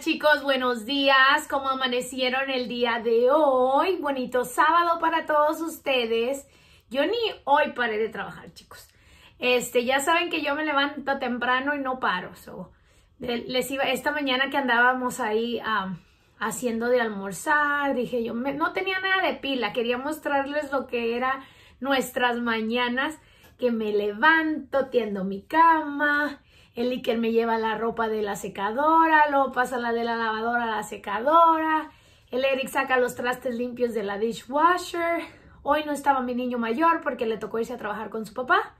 chicos, buenos días. ¿Cómo amanecieron el día de hoy? Bonito sábado para todos ustedes. Yo ni hoy paré de trabajar, chicos. Este, ya saben que yo me levanto temprano y no paro. les iba, esta mañana que andábamos ahí haciendo de almorzar, dije yo, no tenía nada de pila, quería mostrarles lo que era nuestras mañanas, que me levanto, tiendo mi cama, el Iker me lleva la ropa de la secadora, luego pasa la de la lavadora a la secadora. El Eric saca los trastes limpios de la dishwasher. Hoy no estaba mi niño mayor porque le tocó irse a trabajar con su papá.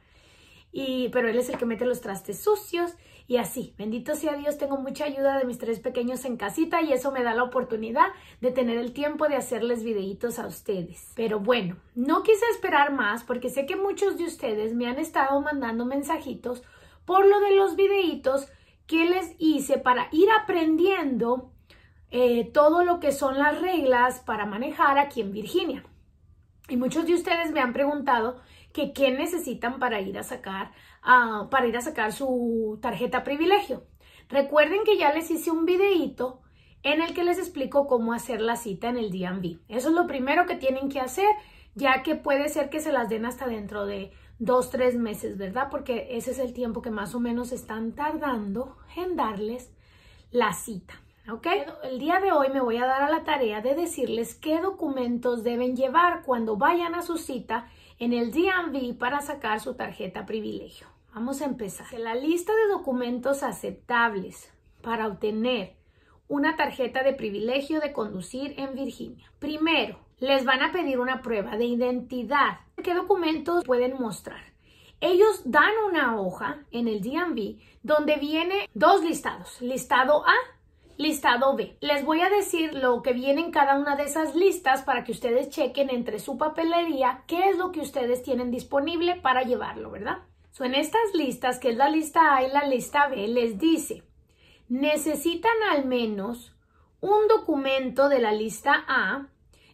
Y, pero él es el que mete los trastes sucios y así, bendito sea Dios, tengo mucha ayuda de mis tres pequeños en casita y eso me da la oportunidad de tener el tiempo de hacerles videitos a ustedes. Pero bueno, no quise esperar más porque sé que muchos de ustedes me han estado mandando mensajitos por lo de los videitos que les hice para ir aprendiendo eh, todo lo que son las reglas para manejar aquí en Virginia. Y muchos de ustedes me han preguntado que qué necesitan para ir a sacar, uh, para ir a sacar su tarjeta privilegio. Recuerden que ya les hice un videito en el que les explico cómo hacer la cita en el DMV. Eso es lo primero que tienen que hacer, ya que puede ser que se las den hasta dentro de dos, tres meses, ¿verdad? Porque ese es el tiempo que más o menos están tardando en darles la cita. ¿Ok? El día de hoy me voy a dar a la tarea de decirles qué documentos deben llevar cuando vayan a su cita en el DMV para sacar su tarjeta privilegio. Vamos a empezar. La lista de documentos aceptables para obtener una tarjeta de privilegio de conducir en Virginia. Primero, les van a pedir una prueba de identidad. ¿Qué documentos pueden mostrar? Ellos dan una hoja en el DMV donde viene dos listados, listado A, listado B. Les voy a decir lo que viene en cada una de esas listas para que ustedes chequen entre su papelería qué es lo que ustedes tienen disponible para llevarlo, ¿verdad? So, en estas listas, que es la lista A y la lista B, les dice, necesitan al menos un documento de la lista A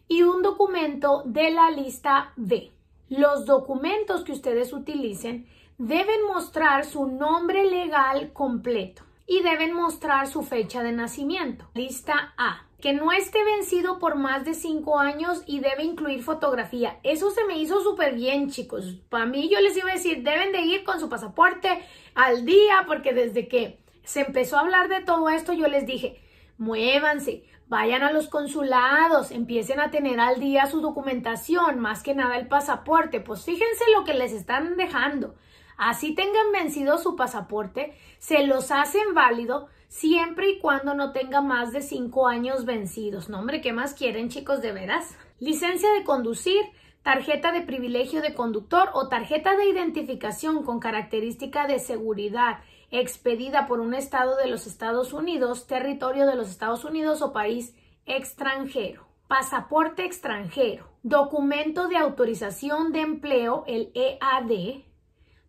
y un documento de la lista B. Los documentos que ustedes utilicen deben mostrar su nombre legal completo y deben mostrar su fecha de nacimiento. Lista A. Que no esté vencido por más de cinco años y debe incluir fotografía. Eso se me hizo súper bien, chicos. Para mí yo les iba a decir, deben de ir con su pasaporte al día porque desde que se empezó a hablar de todo esto yo les dije, muévanse, vayan a los consulados, empiecen a tener al día su documentación, más que nada el pasaporte, pues fíjense lo que les están dejando. Así tengan vencido su pasaporte, se los hacen válido siempre y cuando no tenga más de cinco años vencidos. No, hombre, ¿qué más quieren, chicos, de veras? Licencia de conducir, tarjeta de privilegio de conductor o tarjeta de identificación con característica de seguridad expedida por un estado de los Estados Unidos, territorio de los Estados Unidos o país extranjero. Pasaporte extranjero, documento de autorización de empleo, el EAD,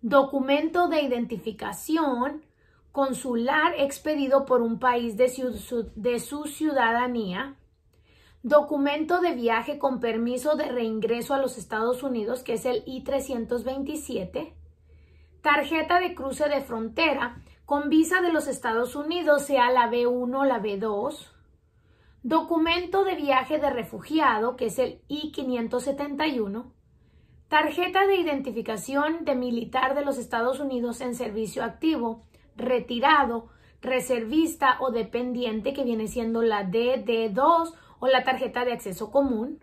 documento de identificación consular expedido por un país de su, de su ciudadanía, documento de viaje con permiso de reingreso a los Estados Unidos, que es el I-327, tarjeta de cruce de frontera con visa de los Estados Unidos, sea la B1 o la B2, documento de viaje de refugiado, que es el I-571, tarjeta de identificación de militar de los Estados Unidos en servicio activo, retirado, reservista o dependiente, que viene siendo la DD2 o la tarjeta de acceso común,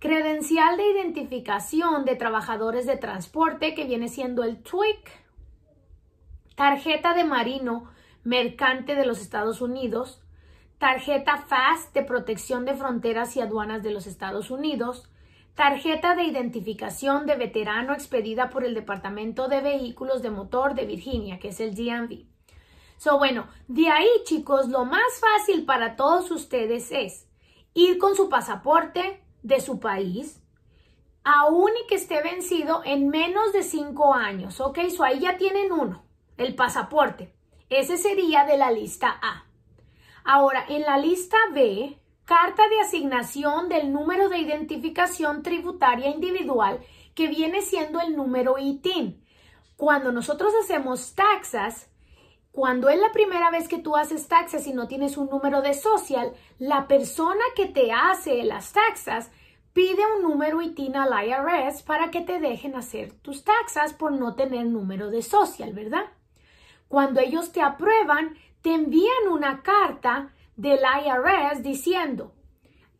credencial de identificación de trabajadores de transporte, que viene siendo el TWIC, tarjeta de marino mercante de los Estados Unidos, tarjeta FAST de protección de fronteras y aduanas de los Estados Unidos, tarjeta de identificación de veterano expedida por el Departamento de Vehículos de Motor de Virginia, que es el DMV. So, bueno, de ahí, chicos, lo más fácil para todos ustedes es ir con su pasaporte, de su país, aún y que esté vencido en menos de cinco años. Ok, so ahí ya tienen uno, el pasaporte. Ese sería de la lista A. Ahora, en la lista B, carta de asignación del número de identificación tributaria individual que viene siendo el número ITIN. Cuando nosotros hacemos taxas, Cuando es la primera vez que tú haces taxas y no tienes un número de social, la persona que te hace las taxas pide un número ITIN al IRS para que te dejen hacer tus taxas por no tener número de social, ¿verdad? Cuando ellos te aprueban, te envían una carta del IRS diciendo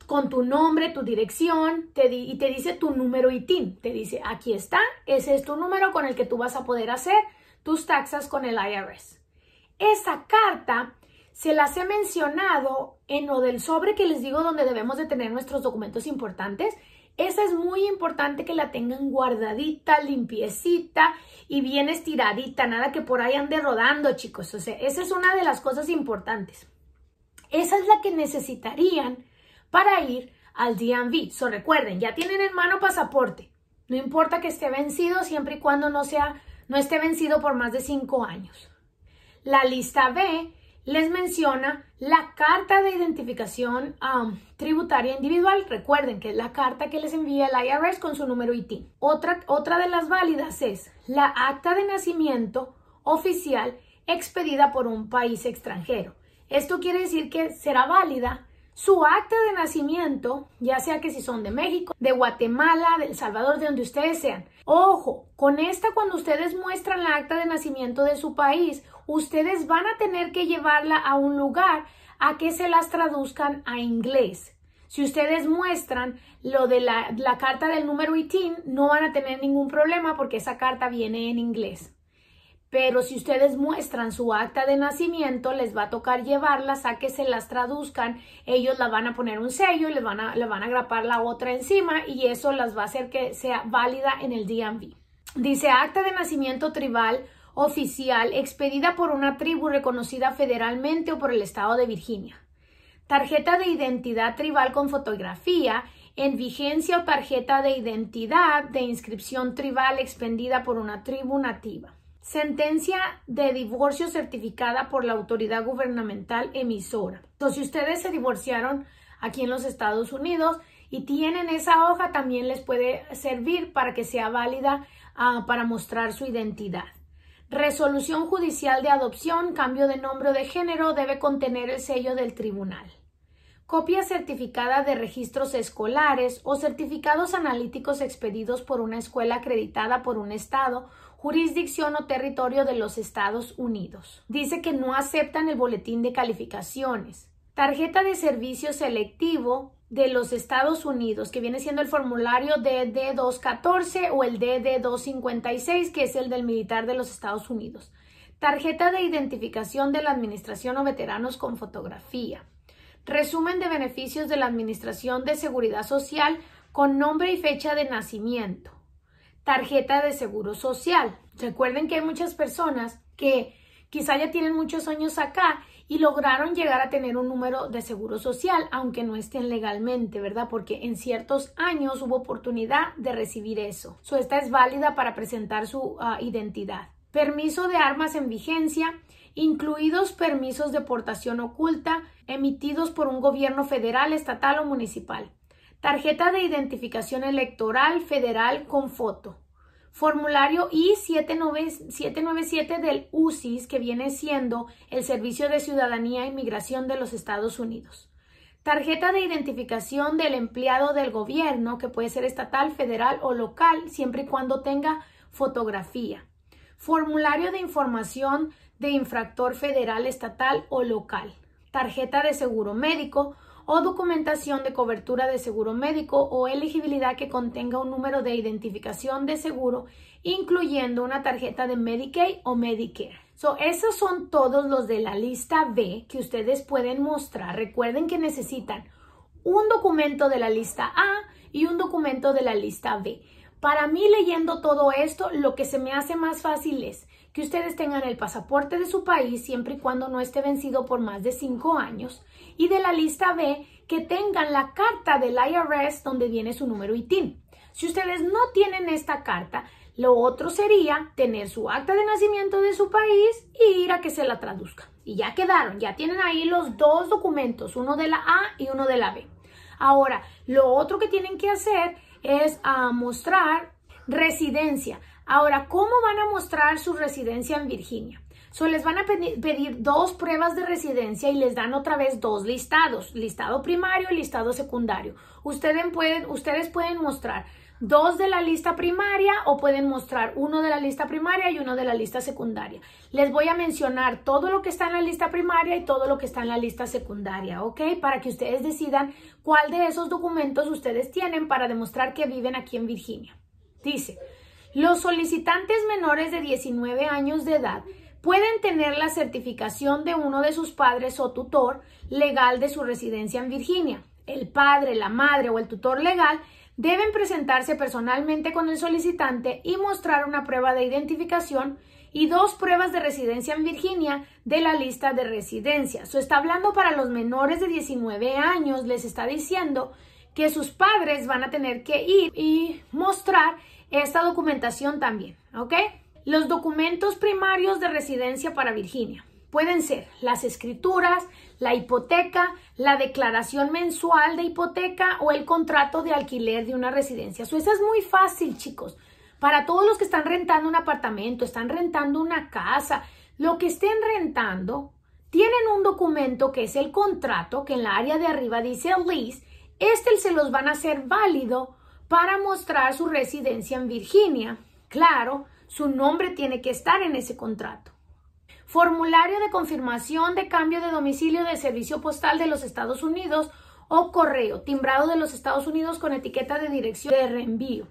con tu nombre, tu dirección y te dice tu número ITIN. Te dice, aquí está, ese es tu número con el que tú vas a poder hacer tus taxas con el IRS. Esa carta se las he mencionado en lo del sobre que les digo donde debemos de tener nuestros documentos importantes. Esa es muy importante que la tengan guardadita, limpiecita y bien estiradita, nada que por ahí ande rodando, chicos. O sea, esa es una de las cosas importantes. Esa es la que necesitarían para ir al DMV. So, recuerden, ya tienen en mano pasaporte. No importa que esté vencido siempre y cuando no sea, no esté vencido por más de cinco años. La lista B les menciona la carta de identificación um, tributaria individual. Recuerden que es la carta que les envía el IRS con su número ITIN. Otra, otra de las válidas es la acta de nacimiento oficial expedida por un país extranjero. Esto quiere decir que será válida su acta de nacimiento, ya sea que si son de México, de Guatemala, de El Salvador, de donde ustedes sean. Ojo, con esta cuando ustedes muestran la acta de nacimiento de su país, ustedes van a tener que llevarla a un lugar a que se las traduzcan a inglés. Si ustedes muestran lo de la, carta del número ITIN, no van a tener ningún problema porque esa carta viene en inglés. Pero si ustedes muestran su acta de nacimiento, les va a tocar llevarlas a que se las traduzcan. Ellos la van a poner un sello y les van a, le van a la otra encima y eso las va a hacer que sea válida en el DMV. Dice acta de nacimiento tribal oficial expedida por una tribu reconocida federalmente o por el estado de Virginia. Tarjeta de identidad tribal con fotografía en vigencia o tarjeta de identidad de inscripción tribal expendida por una tribu nativa. Sentencia de divorcio certificada por la autoridad gubernamental emisora. Entonces, si ustedes se divorciaron aquí en los Estados Unidos y tienen esa hoja, también les puede servir para que sea válida ah, para mostrar su identidad. Resolución judicial de adopción, cambio de nombre o de género debe contener el sello del tribunal. Copia certificada de registros escolares o certificados analíticos expedidos por una escuela acreditada por un estado jurisdicción o territorio de los Estados Unidos. Dice que no aceptan el boletín de calificaciones. Tarjeta de servicio selectivo de los Estados Unidos, que viene siendo el formulario DD214 o el DD256, que es el del militar de los Estados Unidos. Tarjeta de identificación de la Administración o veteranos con fotografía. Resumen de beneficios de la Administración de Seguridad Social con nombre y fecha de nacimiento tarjeta de seguro social. Recuerden que hay muchas personas que quizá ya tienen muchos años acá y lograron llegar a tener un número de seguro social, aunque no estén legalmente, ¿verdad? Porque en ciertos años hubo oportunidad de recibir eso. So, esta es válida para presentar su ah, identidad. Permiso de armas en vigencia, incluidos permisos de portación oculta emitidos por un gobierno federal, estatal o municipal. Tarjeta de identificación electoral federal con foto. Formulario I-797 del UCIS, que viene siendo el Servicio de Ciudadanía e Inmigración de los Estados Unidos. Tarjeta de identificación del empleado del gobierno, que puede ser estatal, federal o local, siempre y cuando tenga fotografía. Formulario de información de infractor federal, estatal o local. Tarjeta de seguro médico o documentación de cobertura de seguro médico o elegibilidad que contenga un número de identificación de seguro, incluyendo una tarjeta de Medicaid o Medicare. So, esos son todos los de la lista B que ustedes pueden mostrar. Recuerden que necesitan un documento de la lista A y un documento de la lista B. Para mí leyendo todo esto, lo que se me hace más fácil es que ustedes tengan el pasaporte de su país siempre y cuando no esté vencido por más de cinco años y de la lista B que tengan la carta del IRS donde viene su número ITIN. Si ustedes no tienen esta carta, lo otro sería tener su acta de nacimiento de su país y ir a que se la traduzca. Y ya quedaron, ya tienen ahí los dos documentos, uno de la A y uno de la B. Ahora, lo otro que tienen que hacer es ah, mostrar residencia. Ahora, ¿cómo van a mostrar su residencia en Virginia? So, les van a pedir dos pruebas de residencia y les dan otra vez dos listados, listado primario y listado secundario. Ustedes pueden, ustedes pueden mostrar dos de la lista primaria o pueden mostrar uno de la lista primaria y uno de la lista secundaria. Les voy a mencionar todo lo que está en la lista primaria y todo lo que está en la lista secundaria, ¿ok? Para que ustedes decidan cuál de esos documentos ustedes tienen para demostrar que viven aquí en Virginia. Dice, los solicitantes menores de 19 años de edad pueden tener la certificación de uno de sus padres o tutor legal de su residencia en Virginia. El padre, la madre o el tutor legal deben presentarse personalmente con el solicitante y mostrar una prueba de identificación y dos pruebas de residencia en Virginia de la lista de residencias. Eso está hablando para los menores de 19 años, les está diciendo que sus padres van a tener que ir y mostrar esta documentación también, ¿ok? Los documentos primarios de residencia para Virginia. Pueden ser las escrituras, la hipoteca, la declaración mensual de hipoteca o el contrato de alquiler de una residencia. Eso, es muy fácil, chicos. Para todos los que están rentando un apartamento, están rentando una casa, lo que estén rentando, tienen un documento que es el contrato, que en la área de arriba dice lease. Este se los van a hacer válido para mostrar su residencia en Virginia. Claro, su nombre tiene que estar en ese contrato formulario de confirmación de cambio de domicilio de servicio postal de los Estados Unidos o correo timbrado de los Estados Unidos con etiqueta de dirección de reenvío.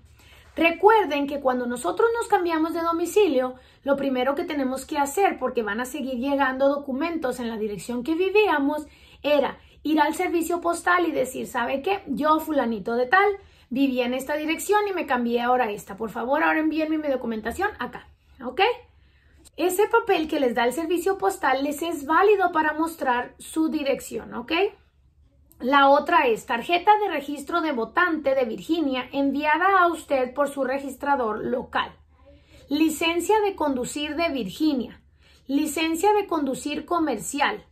Recuerden que cuando nosotros nos cambiamos de domicilio, lo primero que tenemos que hacer, porque van a seguir llegando documentos en la dirección que vivíamos, era ir al servicio postal y decir, ¿sabe qué? Yo, fulanito de tal, vivía en esta dirección y me cambié ahora a esta. Por favor, ahora envíenme mi documentación acá. ¿Ok? Ese papel que les da el servicio postal les es válido para mostrar su dirección, ¿ok? La otra es tarjeta de registro de votante de Virginia enviada a usted por su registrador local. Licencia de conducir de Virginia. Licencia de conducir comercial.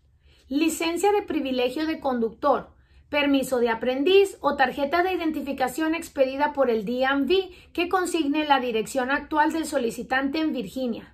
Licencia de privilegio de conductor. Permiso de aprendiz o tarjeta de identificación expedida por el DMV que consigne la dirección actual del solicitante en Virginia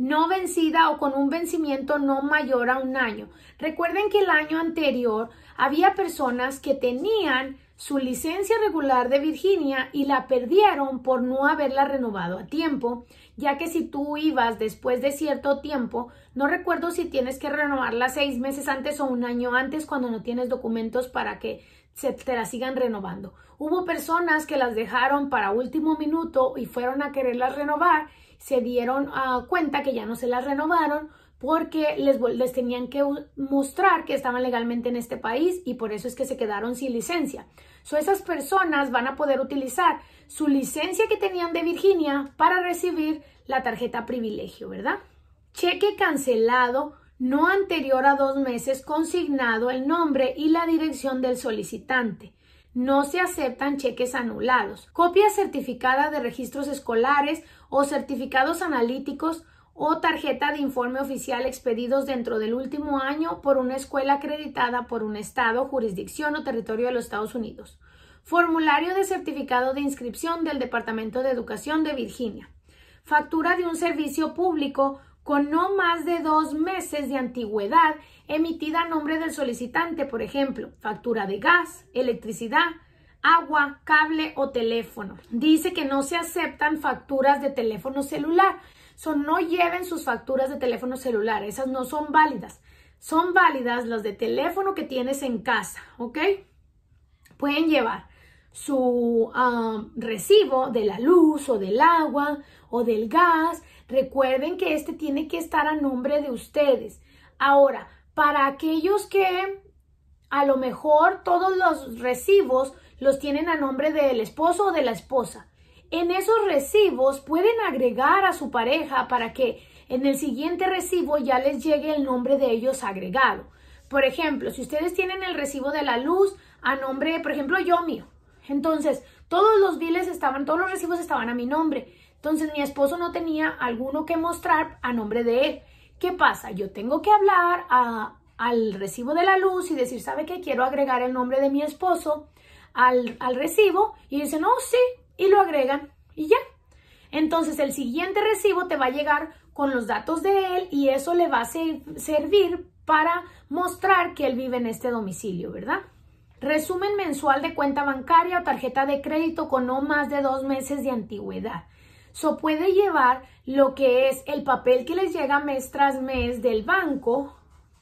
no vencida o con un vencimiento no mayor a un año. Recuerden que el año anterior había personas que tenían su licencia regular de Virginia y la perdieron por no haberla renovado a tiempo, ya que si tú ibas después de cierto tiempo, no recuerdo si tienes que renovarla seis meses antes o un año antes cuando no tienes documentos para que se te la sigan renovando. Hubo personas que las dejaron para último minuto y fueron a quererlas renovar se dieron uh, cuenta que ya no se las renovaron porque les, les tenían que mostrar que estaban legalmente en este país y por eso es que se quedaron sin licencia. So, esas personas van a poder utilizar su licencia que tenían de Virginia para recibir la tarjeta privilegio, ¿verdad? Cheque cancelado no anterior a dos meses consignado el nombre y la dirección del solicitante. No se aceptan cheques anulados. Copia certificada de registros escolares o certificados analíticos o tarjeta de informe oficial expedidos dentro del último año por una escuela acreditada por un estado, jurisdicción o territorio de los Estados Unidos. Formulario de certificado de inscripción del Departamento de Educación de Virginia. Factura de un servicio público con no más de dos meses de antigüedad emitida a nombre del solicitante, por ejemplo, factura de gas, electricidad, agua, cable o teléfono. Dice que no se aceptan facturas de teléfono celular. No lleven sus facturas de teléfono celular. Esas no son válidas. Son válidas las de teléfono que tienes en casa, ¿ok? Pueden llevar su recibo de la luz o del agua o del gas. Recuerden que este tiene que estar a nombre de ustedes. Ahora, para aquellos que a lo mejor todos los recibos los tienen a nombre del esposo o de la esposa. En esos recibos pueden agregar a su pareja para que en el siguiente recibo ya les llegue el nombre de ellos agregado. Por ejemplo, si ustedes tienen el recibo de la luz a nombre, por ejemplo, yo mío. Entonces, todos los biles estaban, todos los recibos estaban a mi nombre. Entonces, mi esposo no tenía alguno que mostrar a nombre de él. ¿Qué pasa? Yo tengo que hablar al recibo de la luz y decir, ¿sabe qué? Quiero agregar el nombre de mi esposo al, recibo y dicen, oh, sí, y lo agregan y ya. Entonces el siguiente recibo te va a llegar con los datos de él y eso le va a servir para mostrar que él vive en este domicilio, ¿verdad? Resumen mensual de cuenta bancaria o tarjeta de crédito con no más de dos meses de antigüedad. So puede llevar lo que es el papel que les llega mes tras mes del banco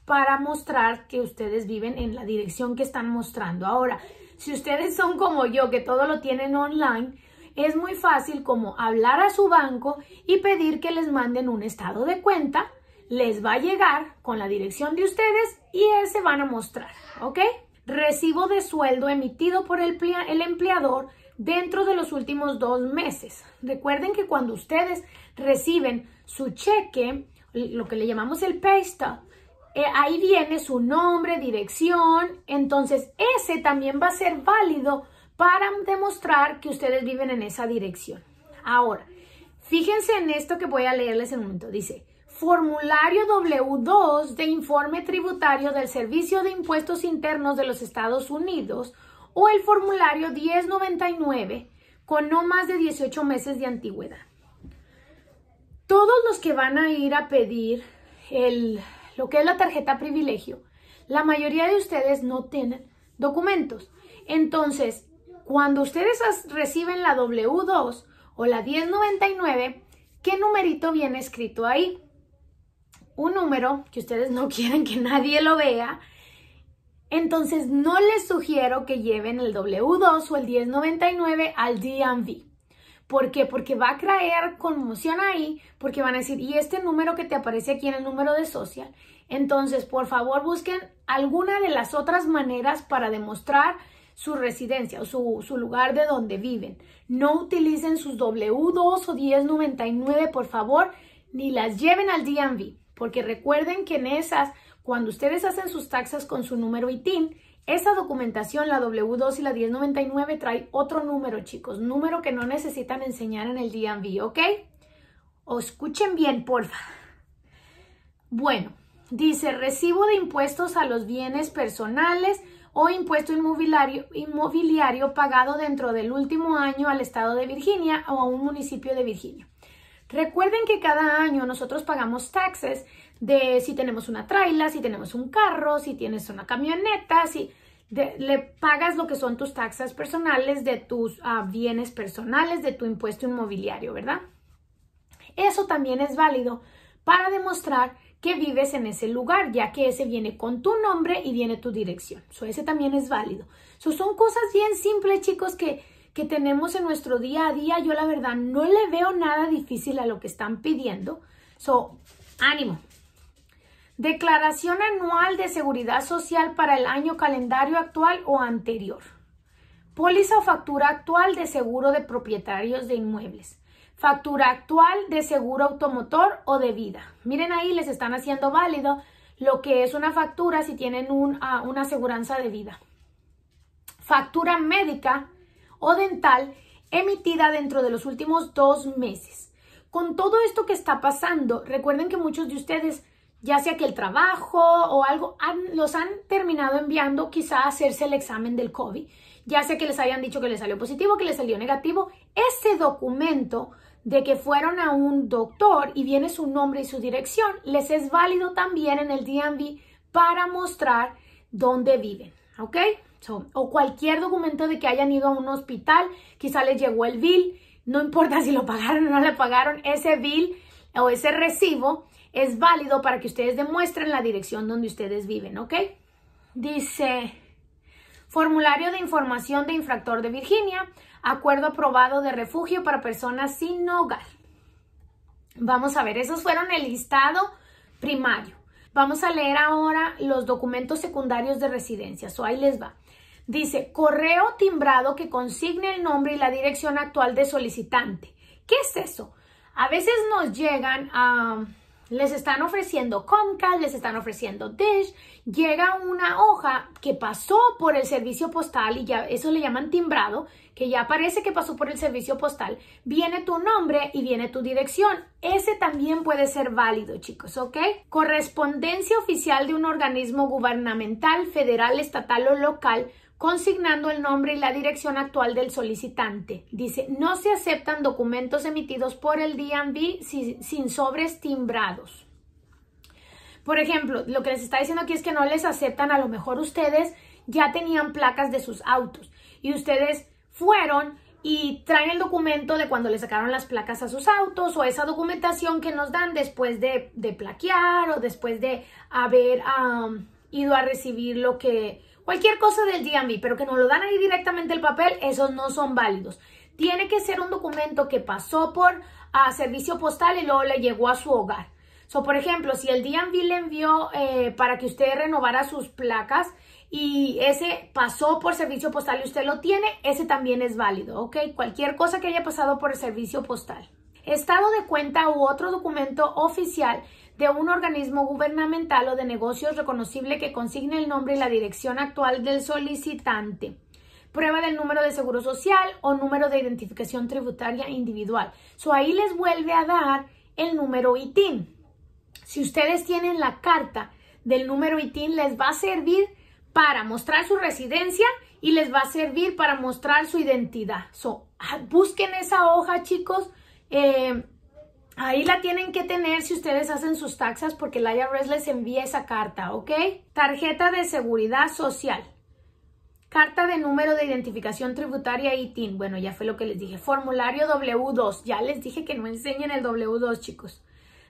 para mostrar que ustedes viven en la dirección que están mostrando. Ahora, si ustedes son como yo, que todo lo tienen online, es muy fácil como hablar a su banco y pedir que les manden un estado de cuenta. Les va a llegar con la dirección de ustedes y ese van a mostrar, ¿ok? Recibo de sueldo emitido por el, el empleador dentro de los últimos dos meses. Recuerden que cuando ustedes reciben su cheque, lo que le llamamos el pay eh, ahí viene su nombre, dirección, entonces ese también va a ser válido para demostrar que ustedes viven en esa dirección. Ahora, fíjense en esto que voy a leerles en un momento. Dice, formulario W2 de informe tributario del Servicio de Impuestos Internos de los Estados Unidos o el formulario 1099 con no más de 18 meses de antigüedad. Todos los que van a ir a pedir el lo que es la tarjeta privilegio, la mayoría de ustedes no tienen documentos. Entonces, cuando ustedes reciben la W2 o la 1099, ¿qué numerito viene escrito ahí? Un número que ustedes no quieren que nadie lo vea. Entonces, no les sugiero que lleven el W2 o el 1099 al DMV. ¿Por qué? Porque va a crear conmoción ahí, porque van a decir, ¿y este número que te aparece aquí en el número de social? Entonces, por favor, busquen alguna de las otras maneras para demostrar su residencia o su, lugar de donde viven. No utilicen sus W2 o 1099, por favor, ni las lleven al DMV, porque recuerden que en esas, cuando ustedes hacen sus taxas con su número ITIN, esa documentación, la W2 y la 1099, trae otro número, chicos. Número que no necesitan enseñar en el DMV, ¿ok? O escuchen bien, porfa. Bueno, dice recibo de impuestos a los bienes personales o impuesto inmobiliario, inmobiliario pagado dentro del último año al estado de Virginia o a un municipio de Virginia. Recuerden que cada año nosotros pagamos taxes de si tenemos una traila, si tenemos un carro, si tienes una camioneta, si le pagas lo que son tus taxas personales de tus ah, bienes personales, de tu impuesto inmobiliario, ¿verdad? Eso también es válido para demostrar que vives en ese lugar, ya que ese viene con tu nombre y viene tu dirección. So, ese también es válido. So, son cosas bien simples, chicos, que, que tenemos en nuestro día a día. Yo la verdad no le veo nada difícil a lo que están pidiendo. So, ánimo, Declaración anual de seguridad social para el año calendario actual o anterior. Póliza o factura actual de seguro de propietarios de inmuebles. Factura actual de seguro automotor o de vida. Miren ahí, les están haciendo válido lo que es una factura si tienen ah, una aseguranza de vida. Factura médica o dental emitida dentro de los últimos dos meses. Con todo esto que está pasando, recuerden que muchos de ustedes ya sea que el trabajo o algo, los han terminado enviando quizá a hacerse el examen del COVID, ya sea que les hayan dicho que les salió positivo, que les salió negativo, ese documento de que fueron a un doctor y viene su nombre y su dirección, les es válido también en el DMV para mostrar dónde viven, ¿ok? O cualquier documento de que hayan ido a un hospital, quizá les llegó el bill, no importa si lo pagaron o no le pagaron, ese bill o ese recibo es válido para que ustedes demuestren la dirección donde ustedes viven, ¿ok? Dice, formulario de información de infractor de Virginia, acuerdo aprobado de refugio para personas sin hogar. Vamos a ver, esos fueron el listado primario. Vamos a leer ahora los documentos secundarios de residencia. So, ahí les va. Dice, correo timbrado que consigne el nombre y la dirección actual de solicitante. ¿Qué es eso? A veces nos llegan a les están ofreciendo Comcast, les están ofreciendo Dish, llega una hoja que pasó por el servicio postal y ya eso le llaman timbrado, que ya parece que pasó por el servicio postal, viene tu nombre y viene tu dirección. Ese también puede ser válido, chicos, ¿ok? Correspondencia oficial de un organismo gubernamental, federal, estatal o local consignando el nombre y la dirección actual del solicitante. Dice, no se aceptan documentos emitidos por el DMV sin sobres timbrados. Por ejemplo, lo que les está diciendo aquí es que no les aceptan, a lo mejor ustedes ya tenían placas de sus autos y ustedes fueron y traen el documento de cuando le sacaron las placas a sus autos o esa documentación que nos dan después de, de plaquear o después de haber ido a recibir lo que, cualquier cosa del DMV, pero que nos lo dan ahí directamente el papel, esos no son válidos. Tiene que ser un documento que pasó por a servicio postal y luego le llegó a su hogar. So, por ejemplo, si el DMV le envió eh, para que usted renovara sus placas, y ese pasó por servicio postal y usted lo tiene, ese también es válido, ¿ok? Cualquier cosa que haya pasado por el servicio postal. Estado de cuenta u otro documento oficial de un organismo gubernamental o de negocios reconocible que consigne el nombre y la dirección actual del solicitante. Prueba del número de seguro social o número de identificación tributaria individual. So ahí les vuelve a dar el número ITIN. Si ustedes tienen la carta del número ITIN, les va a servir para mostrar su residencia y les va a servir para mostrar su identidad. So, ah, busquen esa hoja, chicos. Eh, ahí la tienen que tener si ustedes hacen sus taxas porque la IRS les envía esa carta, ¿ok? Tarjeta de seguridad social. Carta de número de identificación tributaria ITIN. Bueno, ya fue lo que les dije. Formulario W2. Ya les dije que no enseñen el W2, chicos.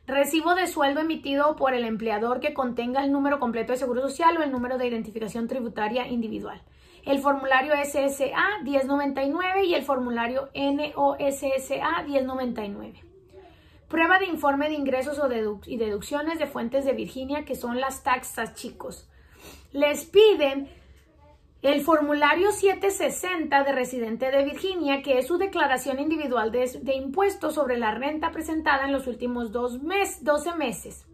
Recibo de sueldo emitido por el empleador que contenga el número completo de seguro social o el número de identificación tributaria individual. El formulario SSA 1099 y el formulario NOSSA 1099. Prueba de informe de ingresos o y deducciones de fuentes de Virginia, que son las taxas, chicos. Les piden el formulario 760 de residente de Virginia, que es su declaración individual de, impuestos sobre la renta presentada en los últimos dos mes, 12 meses,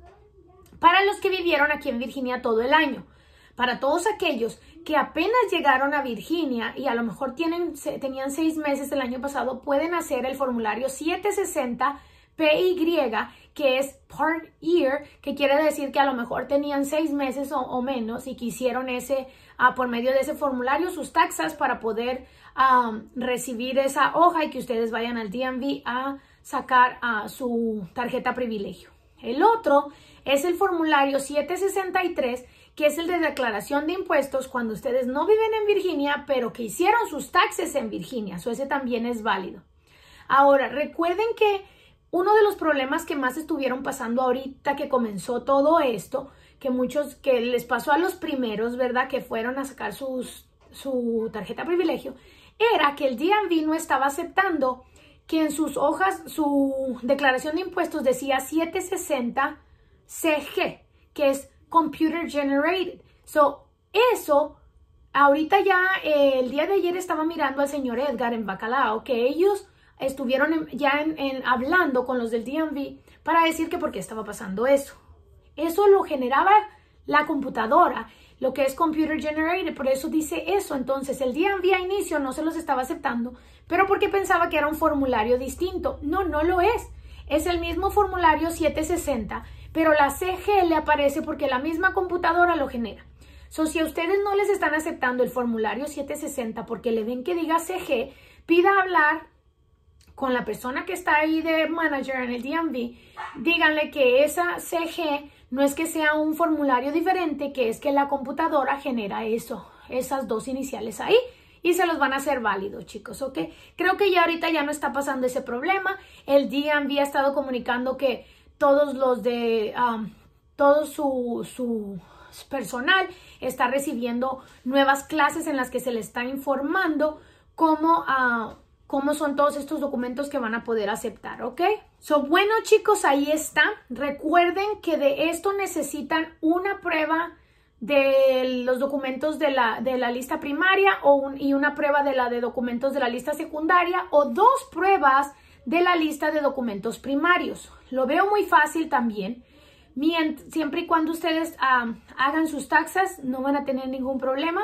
para los que vivieron aquí en Virginia todo el año. Para todos aquellos que apenas llegaron a Virginia y a lo mejor tienen, tenían seis meses el año pasado, pueden hacer el formulario 760 PY, que es part year, que quiere decir que a lo mejor tenían seis meses o, menos y quisieron ese, uh, por medio de ese formulario, sus taxas para poder recibir esa hoja y que ustedes vayan al DMV a sacar uh, su tarjeta privilegio. El otro es el formulario 763, que es el de declaración de impuestos cuando ustedes no viven en Virginia, pero que hicieron sus taxes en Virginia. So, ese también es válido. Ahora, recuerden que uno de los problemas que más estuvieron pasando ahorita que comenzó todo esto, que muchos, que les pasó a los primeros, ¿verdad? Que fueron a sacar su tarjeta privilegio, era que el DMV no estaba aceptando que en sus hojas, su declaración de impuestos decía 760 CG, que es Computer Generated. So, eso, ahorita ya, eh, el día de ayer estaba mirando al señor Edgar en Bacalao, que ellos estuvieron ya en, hablando con los del DMV para decir que por qué estaba pasando eso. Eso lo generaba la computadora, lo que es computer generated, por eso dice eso. Entonces el DMV a inicio no se los estaba aceptando, pero porque pensaba que era un formulario distinto. No, no lo es. Es el mismo formulario 760, pero la CG le aparece porque la misma computadora lo genera. So, si a ustedes no les están aceptando el formulario 760 porque le ven que diga CG, pida hablar con la persona que está ahí de manager en el DMV, díganle que esa CG no es que sea un formulario diferente, que es que la computadora genera eso, esas dos iniciales ahí y se los van a hacer válidos, chicos, ¿ok? Creo que ya ahorita ya no está pasando ese problema. El DMV ha estado comunicando que todos los de, um, todo su, su personal está recibiendo nuevas clases en las que se le está informando cómo... Uh, cómo son todos estos documentos que van a poder aceptar, ¿ok? So, bueno chicos, ahí está. Recuerden que de esto necesitan una prueba de los documentos de la, de la lista primaria o y una prueba de la de documentos de la lista secundaria o dos pruebas de la lista de documentos primarios. Lo veo muy fácil también. siempre y cuando ustedes hagan sus taxas, no van a tener ningún problema.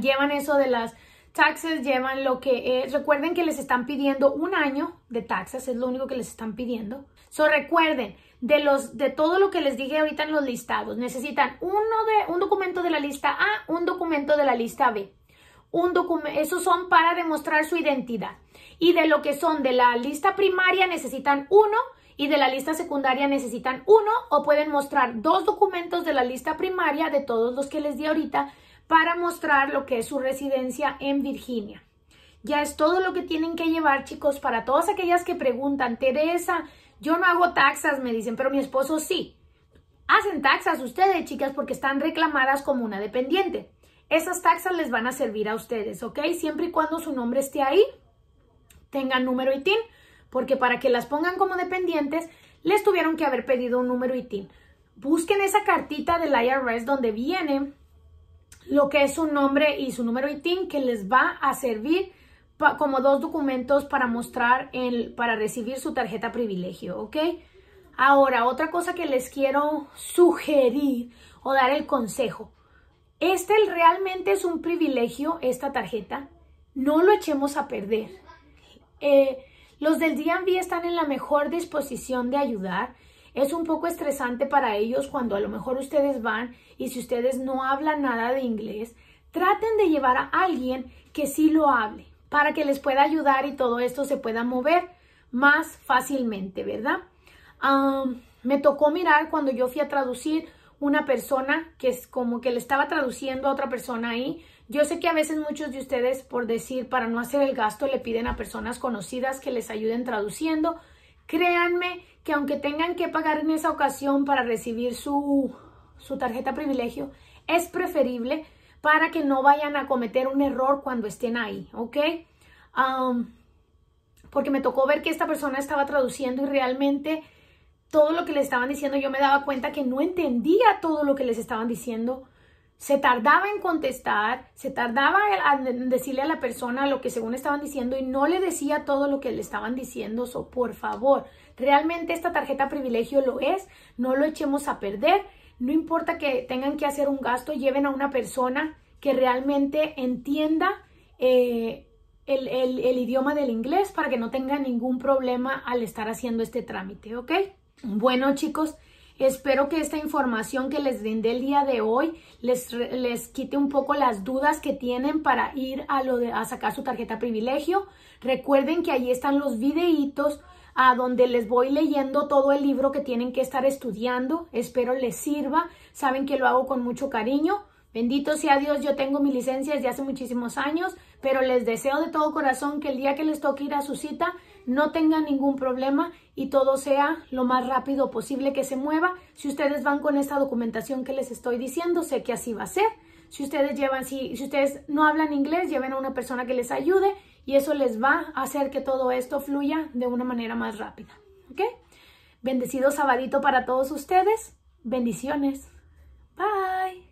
llevan eso de las taxes llevan lo que es, recuerden que les están pidiendo un año de taxes, es lo único que les están pidiendo. So recuerden, de los de todo lo que les dije ahorita en los listados. Necesitan uno de un documento de la lista A, un documento de la lista B. Un documento, esos son para demostrar su identidad. Y de lo que son de la lista primaria necesitan uno y de la lista secundaria necesitan uno o pueden mostrar dos documentos de la lista primaria de todos los que les di ahorita para mostrar lo que es su residencia en Virginia. Ya es todo lo que tienen que llevar, chicos, para todas aquellas que preguntan, Teresa, yo no hago taxas, me dicen, pero mi esposo sí. Hacen taxas ustedes, chicas, porque están reclamadas como una dependiente. Esas taxas les van a servir a ustedes, ¿ok? Siempre y cuando su nombre esté ahí, tengan número y TIN, porque para que las pongan como dependientes, les tuvieron que haber pedido un número y TIN. Busquen esa cartita del IRS donde viene lo que es su nombre y su número y TIN que les va a servir como dos documentos para mostrar, para recibir su tarjeta privilegio, ¿ok? Ahora, otra cosa que les quiero sugerir o dar el consejo. Este realmente es un privilegio, esta tarjeta. No lo echemos a perder. Eh, los del DMV están en la mejor disposición de ayudar. Es un poco estresante para ellos cuando a lo mejor ustedes van y si ustedes no hablan nada de inglés, traten de llevar a alguien que sí lo hable para que les pueda ayudar y todo esto se pueda mover más fácilmente, ¿verdad? me tocó mirar cuando yo fui a traducir una persona que es como que le estaba traduciendo a otra persona ahí. Yo sé que a veces muchos de ustedes, por decir, para no hacer el gasto, le piden a personas conocidas que les ayuden traduciendo. Créanme que aunque tengan que pagar en esa ocasión para recibir su, su tarjeta privilegio, es preferible para que no vayan a cometer un error cuando estén ahí, ¿ok? porque me tocó ver que esta persona estaba traduciendo y realmente todo lo que le estaban diciendo yo me daba cuenta que no entendía todo lo que les estaban diciendo. Se tardaba en contestar, se tardaba en decirle a la persona lo que según estaban diciendo y no le decía todo lo que le estaban diciendo. So, por favor, realmente esta tarjeta privilegio lo es, no lo echemos a perder no importa que tengan que hacer un gasto, lleven a una persona que realmente entienda eh, el, el, idioma del inglés para que no tengan ningún problema al estar haciendo este trámite, ¿ok? Bueno, chicos, espero que esta información que les brindé el día de hoy les, les quite un poco las dudas que tienen para ir a, lo de, a sacar su tarjeta privilegio. Recuerden que ahí están los videitos a donde les voy leyendo todo el libro que tienen que estar estudiando. Espero les sirva. Saben que lo hago con mucho cariño. Bendito sea Dios, yo tengo mi licencia desde hace muchísimos años, pero les deseo de todo corazón que el día que les toque ir a su cita no tengan ningún problema y todo sea lo más rápido posible que se mueva. Si ustedes van con esta documentación que les estoy diciendo, sé que así va a ser. Si ustedes llevan, si, si ustedes no hablan inglés, lleven a una persona que les ayude y eso les va a hacer que todo esto fluya de una manera más rápida. ¿Ok? Bendecido sabadito para todos ustedes. Bendiciones. Bye.